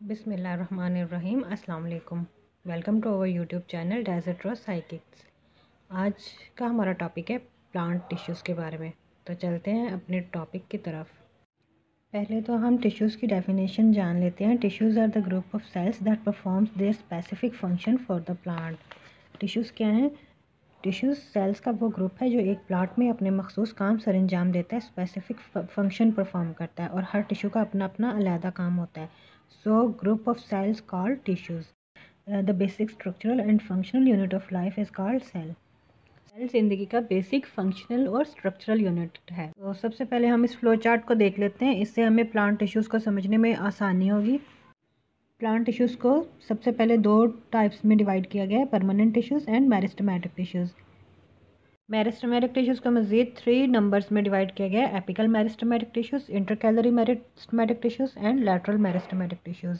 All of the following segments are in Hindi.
बिसमीम वालेकुम welcome to our YouTube channel desert raw psychics. आज का हमारा टॉपिक है प्लांट टिश्यूज़ के बारे में। तो चलते हैं अपने टॉपिक की तरफ़। पहले तो हम टिश्यूज़ की डेफिनेशन जान लेते हैं। Tissues are the group of cells that performs their specific function for the plant. Tissues क्या हैं? टिश्यूज़ सेल्स का वो ग्रुप है जो एक प्लांट में अपने मखसूस काम सर अंजाम देता है, स्पेसिफिक फ़ंक्शन परफॉर्म करता है और हर टिश्यू का अपना अपना अलहदा काम होता है। So group of cells called tissues. Uh, the basic structural and functional unit of life is called cell. Cell ज़िंदगी का बेसिक फंक्शनल और स्ट्रक्चरल यूनिट है तो सबसे पहले हम इस फ्लो चार्ट को देख लेते हैं इससे हमें प्लांट टिश्यूज़ को समझने में आसानी होगी प्लांट टिश्यूज़ को सबसे पहले दो टाइप्स में डिवाइड किया गया है permanent tissues and meristematic tissues meristematic tissues को मज़ीद थ्री नंबर्स में डिवाइड किया गया है apical meristematic tissues intercalary meristematic tissues and lateral meristematic tissues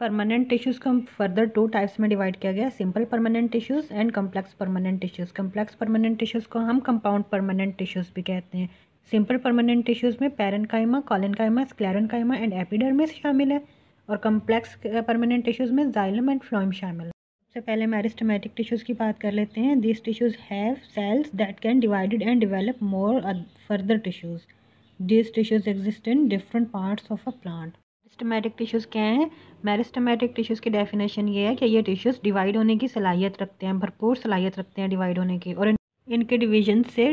permanent tissues को फर्दर टू टाइप्स में डिवाइड किया गया simple permanent tissues and complex permanent tissues complex permanent tissues को हम कंपाउंड परमानेंट टिश्यूज़ भी कहते हैं। सिंपल परमानेंट टिश्यूज़ में parenchyma collenchyma sclerenchyma and epidermis शामिल है और कम्प्लेक्स परमानेंट टिश्यूज़ में जाइलम एंड फ्लोइम शामिल है। सबसे पहले मेरिस्टमेटिक टिश्यूज़ की बात कर लेते हैं। This tissues have cells that can divided and develop more further tissues this tissues exist in different parts of a plant meristematic tissues क्या हैं? मेरिस्टमेटिक टिश्यूज़ की डेफिनेशन ये है कि ये टिश्यूज़ डिवाइड होने की सलाहियत रखते हैं भरपूर सलाहियत रखते हैं डिवाइड होने की। और इन, इनके डिवीज़न से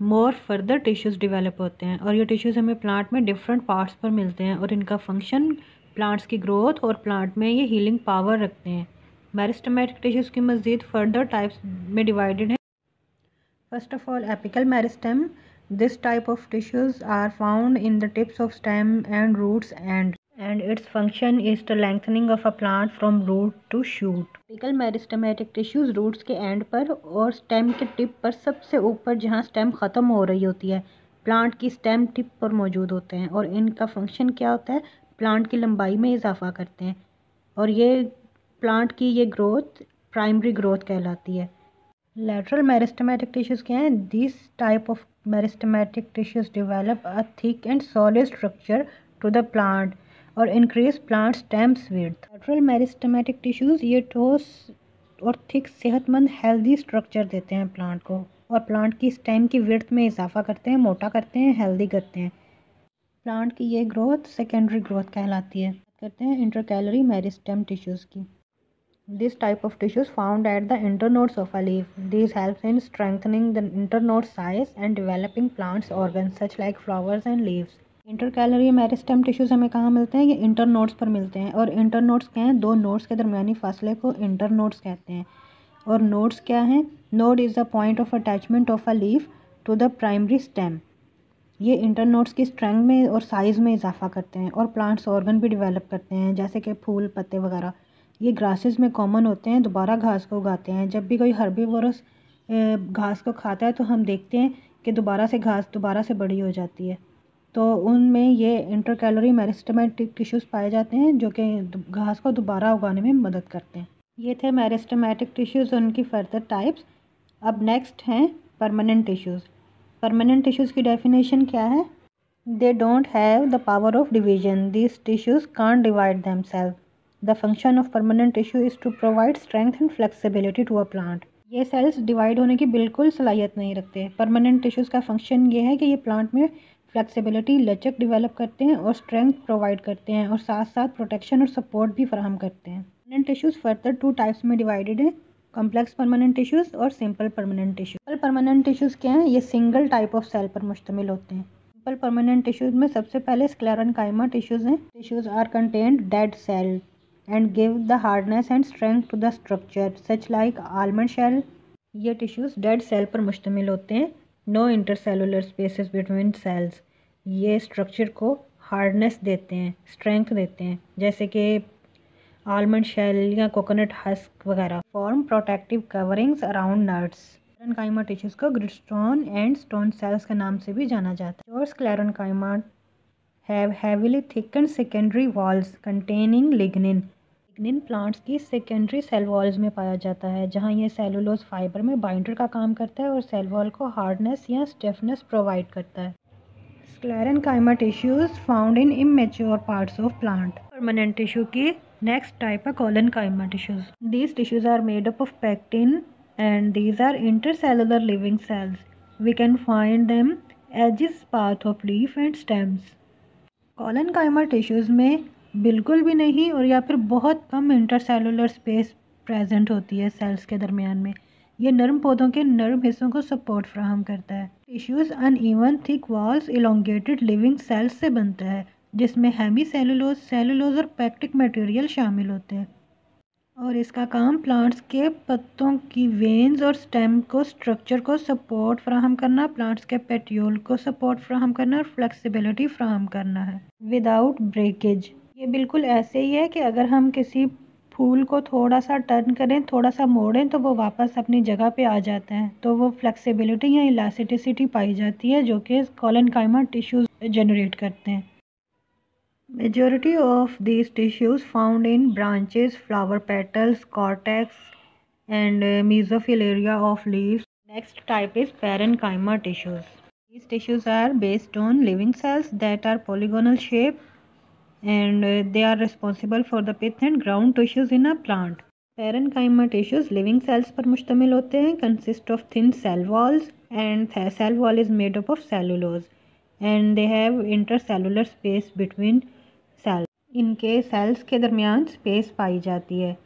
मोर फर्दर टिश्यूज़ डिवेलप होते हैं। और ये टिश्यूज़ हमें प्लांट में डिफरेंट पार्ट्स पर मिलते हैं और इनका फ़ंक्शन प्लांट्स की ग्रोथ और प्लांट में ये हीलिंग पावर रखते हैं। मेरिस्टमेटिक टिश्यूज़ की मज़ीद फर्दर टाइप्स में डिवाइडेड है। First of all apical meristem this type of tissues are found in the tips of stem and roots and and its function is the lengthening of a plant from root to shoot apical meristematic tissues roots के एंड पर और स्टेम के टिप पर सबसे ऊपर जहाँ स्टेम ख़त्म हो रही होती है प्लांट की स्टेम टिप पर मौजूद होते हैं और इनका फ़ंक्शन क्या होता है? प्लांट की लंबाई में इजाफा करते हैं। और ये प्लांट की ये ग्रोथ, प्राइमरी ग्रोथ कहलाती है। लेटरल मेरिस्टमेटिक टिश्यूज़ क्या हैं? This type of meristematic tissues develop a thick and solid structure to the plant और increase plant stems width lateral meristematic tissues ये ठोस और थिक सेहतमंद हेल्दी स्ट्रक्चर देते हैं प्लांट को और प्लांट की स्टेम की विर्थ में इजाफा करते हैं, मोटा करते हैं हेल्दी करते हैं। प्लांट की ये ग्रोथ सेकेंडरी ग्रोथ कहलाती है। करते हैं इंटरकैलरी मेरिस्टेम टिश्यूज़ की। This type of tissue is found at the internodes of a leaf. These helps in strengthening the internode size and developing plants organs, such like flowers and leaves. Intercalary meristem tissues हमें कहाँ मिलते हैं? ये इंटर नोड्स पर मिलते हैं। और इंटर नोड्स क्या हैं? दो नोड्स के दरमियानी फासले को इंटर नोड्स कहते हैं। और नोड्स क्या हैं? Node is the point of attachment of a leaf to the primary stem ये इंटर नोड्स की स्ट्रेंथ में और साइज़ में इजाफा करते हैं और प्लांट्स ऑर्गन भी डिवेलप करते हैं, जैसे कि फूल, पत्ते वगैरह। ये ग्रासेस में कॉमन होते हैं, दोबारा घास को उगाते हैं। जब भी कोई हर्बीवोरस घास को खाता है तो हम देखते हैं कि दोबारा से घास दोबारा से बड़ी हो जाती है। तो उनमें ये इंटर कैलोरी मेरिस्टमेटिक टिश्यूज़ पाए जाते हैं, जो कि घास को दोबारा उगाने में मदद करते हैं। ये थे मेरिस्टमेटिक टिश्यूज़ उनकी फर्दर टाइप्स अब नेक्स्ट हैं परमानेंट टिश्यूज़ परमानेंट टिश्यूज़ की डेफिनेशन क्या है? They don't have the power of division this tissues can divide them self the function of permanent tissue is to provide strength and flexibility to a plant ये सेल्स डिवाइड होने की बिल्कुल सलाहियत नहीं रखते। परमानेंट टिश्यूज़ का फ़ंक्शन ये है कि ये प्लांट में फ्लेक्सिबिलिटी लचक डेवलप करते हैं और स्ट्रेंथ प्रोवाइड करते हैं और साथ साथ प्रोटेक्शन और सपोर्ट भी फराहम करते हैं। Permanent tissues further two types में डिवाइडेड हैं कम्प्लेक्स परमानेंट टिश्यूज़ और simple permanent tissue simple permanent tissues क्या हैं? ये सिंगल टाइप ऑफ़ सेल पर मुश्तमिल होते हैं। सिंपल परमानेंट टिश्यूज़ में सबसे पहले स्क्लेरन टिश्यूज़ हैं। Tissues are content dead cell and give the hardness and strength to the structure, such like almond shell. ये टिश्यूज़ डेड सेल पर मुश्तमिल होते हैं. No intercellular spaces between cells ये स्ट्रक्चर को हार्डनेस देते हैं स्ट्रेंथ देते हैं. जैसे कि आलमंड शेल या कोकोनट हस्क वगैरह. Form protective coverings around nuts काइमा tissues को ग्रिस्टोन एंड स्टोन सेल्स के नाम से भी जाना जाता है. और sclerenchyma have heavily thicken secondary walls containing lignin lignin plants की सेकेंडरी सेल वॉल्स में पाया जाता है, जहाँ ये सेलुलोज फाइबर में बाइंडर का काम करता है और सेल वॉल को हार्डनेस या स्टेफनेस प्रोवाइड करता है। Sclerenchyma tissues found in immature parts of plant permanent tissue की नेक्स्ट टाइप है collenchyma tissues these tissues are made up of pectin and these are inter living cells we can find them edges path of leaf and stems collenchyma tissues में बिल्कुल भी नहीं और या फिर बहुत कम इंटरसेलुलर स्पेस प्रेजेंट होती है सेल्स के दरमियान में। ये नरम पौधों के नरम हिस्सों को सपोर्ट फ्राहम करता है। Tissues uneven thick walls elongated living cells से बनता है, जिसमें हेमी सेलुलोज सेलुलोज और पैक्टिक मटेरियल शामिल होते हैं। और इसका काम प्लांट्स के पत्तों की वेन्स और स्टेम को स्ट्रक्चर को सपोर्ट फ्राहम करना प्लांट्स के पेट्यूल को सपोर्ट फ्राहम करना और फ्लेक्सिबिलिटी फ्राहम करना है। विदाउट ब्रेकेज ये बिल्कुल ऐसे ही है कि अगर हम किसी फूल को थोड़ा सा टर्न करें थोड़ा सा मोड़ें तो वो वापस अपनी जगह पे आ जाते हैं। तो वो फ्लेक्सिबिलिटी या इलास्टिसिटी पाई जाती है, जो कि कॉलन काइमा टिश्यूज़ जनरेट करते हैं। Majority of these tissues found in branches, flower petals, cortex and मीजोफिलेरिया of leaves. Next type is parenchyma tissues. These tissues are based on living cells that are polygonal shape and uh, they are responsible for the pith and ground tissues in a plant. Parenchyma tissues living cells पर मुश्तमिल होते हैं consist of thin cell walls and cell wall is made up of cellulose and they have inter cellular space between cell इनके सेल्स के दरमियान स्पेस पाई जाती है।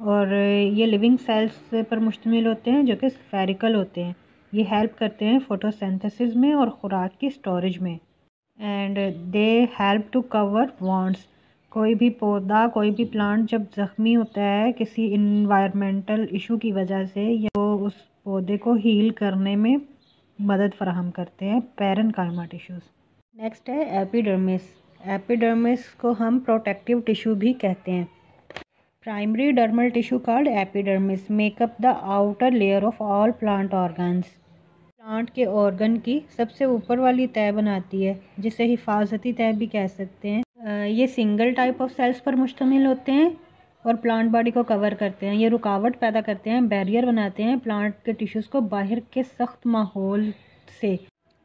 और ये लिविंग सेल्स पर मुश्तमिल होते हैं जो कि स्फेरिकल होते हैं। ये हेल्प करते हैं फोटोसिंथेसिस में और ख़ुराक की स्टोरेज में। And they help to cover wants कोई भी पौधा, कोई भी प्लांट जब ज़ख्मी होता है किसी इन्वायरमेंटल इशू की वजह से, या तो उस पौधे को हील करने में मदद फराहम करते हैं पैरन कायमा टिश्यूज़ नेक्स्ट है एपिडर्मिस एपिडर्मिस को हम प्रोटेक्टिव टिश्यू भी कहते हैं. Primary dermal tissue called epidermis make up the outer layer of all plant organs plant के ऑर्गन की सबसे ऊपर वाली तय बनाती है, जिसे हिफाजती तय भी कह सकते हैं। ये सिंगल टाइप ऑफ़ सेल्स पर मुश्तमिल होते हैं और प्लांट बॉडी को कवर करते हैं। ये रुकावट पैदा करते हैं बैरियर बनाते हैं प्लांट के टिश्यूज़ को बाहर के सख्त माहौल से।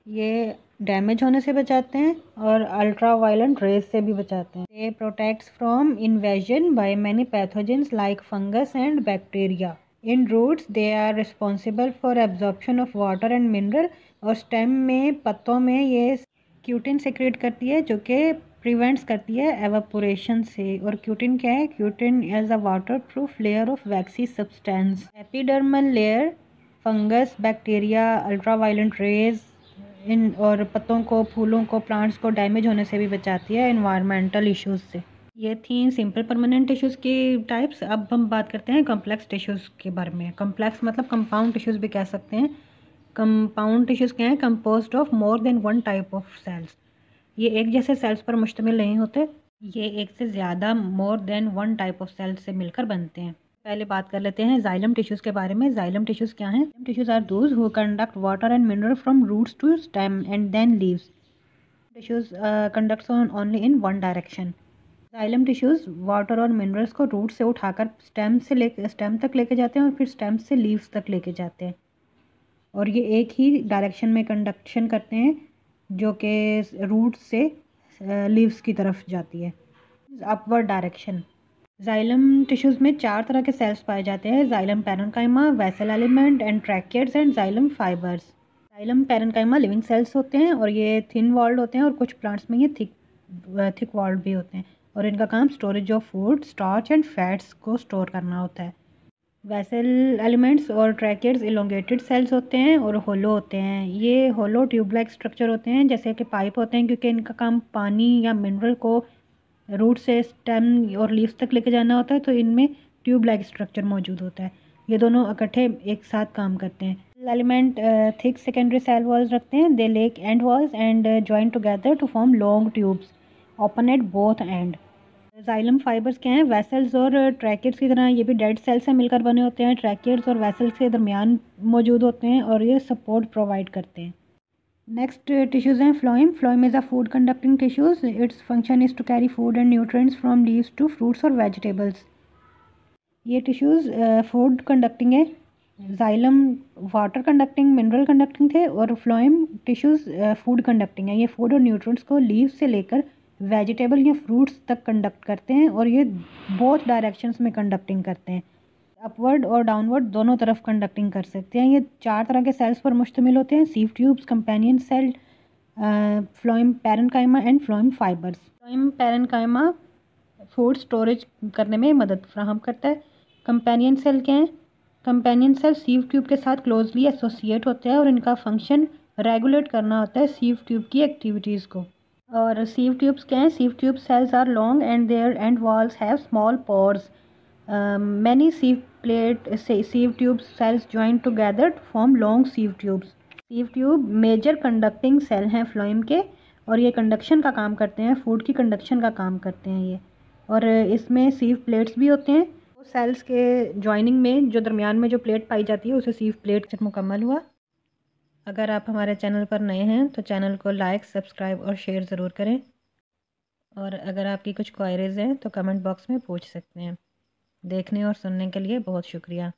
ये डैमेज होने से बचाते हैं और अल्ट्रा वायलेंट रेज से भी बचाते हैं। ये protects from invasion by many pathogens like fungus and bacteria in roots they are responsible for absorption of water and mineral और स्टेम में, पत्तों में ये क्यूटिन सेक्रेट करती है, जो कि प्रिवेंट्स करती है एवापोरेशन से। और क्यूटिन क्या है? Cutin as a water proof layer of waxy substance epidermal layer fungus bacteria ultraviolet rays in और पत्तों को, फूलों को प्लांट्स को डैमेज होने से भी बचाती है इन्वायरमेंटल इश्यूज़ से। ये थी सिंपल परमानेंट टिश्यूज़ की टाइप्स अब हम बात करते हैं कम्प्लेक्स टिश्यूज़ के बारे में। कम्प्लेक्स मतलब कंपाउंड टिश्यूज़ भी कह सकते हैं। कंपाउंड टिश्यूज़ क्या हैं? Compose of more than one type of cells ये एक जैसे सेल्स पर मुश्तमिल नहीं होते। ये एक से ज़्यादा more than one type of cells से मिलकर बनते हैं। पहले बात कर लेते हैं जाइलम टिश्यूज़ के बारे में। जाइलम टिश्यूज़ क्या हैं? Tissues are those who conduct water and mineral from roots to stem and then leaves tissues conducts on only in one direction xylem tissues water और मिनरल्स को रूट से उठाकर स्टेम से ले स्टेम तक लेके जाते हैं और फिर स्टेम से लीव्स तक लेके जाते हैं। और ये एक ही डायरेक्शन में कंडक्शन करते हैं, जो कि रूट से लीव्स की तरफ़ जाती है। अपवर्ड डायरेक्शन जाइलम टिश्यूज़ में चार तरह के सेल्स पाए जाते हैं xylem parenchyma vessel element and tracheids and xylem fibres xylem parenchyma living cells होते हैं, और ये थिन वॉल्ड होते हैं, और कुछ प्लांट्स में ये थिक थिक वॉल्ड भी होते हैं। और इनका काम storage of food starch and fats को स्टोर करना होता है। वैसल एलिमेंट्स और ट्रैकेट्स इलोंगेटेड सेल्स होते हैं और होलो होते हैं। ये होलो ट्यूब लाइक स्ट्रक्चर होते हैं, जैसे कि पाइप होते हैं, क्योंकि इनका काम पानी या मिनरल को रूट से स्टेम और लीव्स तक लेके जाना होता है तो इनमें ट्यूब लाइक स्ट्रक्चर मौजूद होता है। ये दोनों इकट्ठे एक साथ काम करते हैं। Element thick secondary cell walls रखते हैं। They lack end walls and join together to form long tubes open at both end xylem fibres क्या हैं? वेसल्स और ट्रैकेट्स की तरह ये भी डेड सेल से मिलकर बने होते हैं। ट्रैकेट्स और वेसल्स के दरमियान मौजूद होते हैं और ये सपोर्ट प्रोवाइड करते हैं। नेक्स्ट टिश्यूज़ हैं phloem phloem is a food conducting tissues its function is to carry food and nutrients from leaves to fruits और वेजिटेबल्स ये टिश्यूज़ फ़ूड कंडक्टिंग है। Xylem water conducting mineral conducting थे और फ्लोइम टिश्यूज़ फ़ूड कंडक्टिंग है। ये फ़ूड और न्यूट्रंट्स को लीव से लेकर वेजिटेबल या फ्रूट्स तक कंडक्ट करते हैं और ये बोथ डायरेक्शंस में कंडक्टिंग करते हैं। अपवर्ड और डाउनवर्ड दोनों तरफ़ कंडक्टिंग कर सकते हैं। ये चार तरह के सेल्स पर मुश्तमिल होते हैं sieve tubes companion cell phloem parenchyma and phloem fibres phloem parenchyma food storage करने में मदद फ्राहम करता है। कंपेनियन सेल के हैं? कंपेनियन सेल सीव ट्यूब के साथ क्लोजली एसोसिएट होते हैं और इनका फ़ंक्शन रेगुलेट करना होता है सीव ट्यूब की एक्टिविटीज़ को। और सीव ट्यूब्स क्या हैं? Sieve tube cells are long and their end walls have small pores many sieve plate sieve tube cells join together form long sieve tubes sieve tube major conducting cell हैं फ्लोइम के, और ये कंडक्शन का काम करते हैं फ़ूड की कंडक्शन का काम करते हैं ये। और इसमें सीव प्लेट्स भी होते हैं। सेल्स के ज्वाइनिंग में, जो दरमियान में जो प्लेट पाई जाती है, उसे सीव प्लेट मुकम्मल हुआ। अगर आप हमारे चैनल पर नए हैं तो चैनल को लाइक, सब्सक्राइब और शेयर ज़रूर करें। और अगर आपकी कुछ क्वायरीज़ हैं तो कमेंट बॉक्स में पूछ सकते हैं। देखने और सुनने के लिए बहुत शुक्रिया।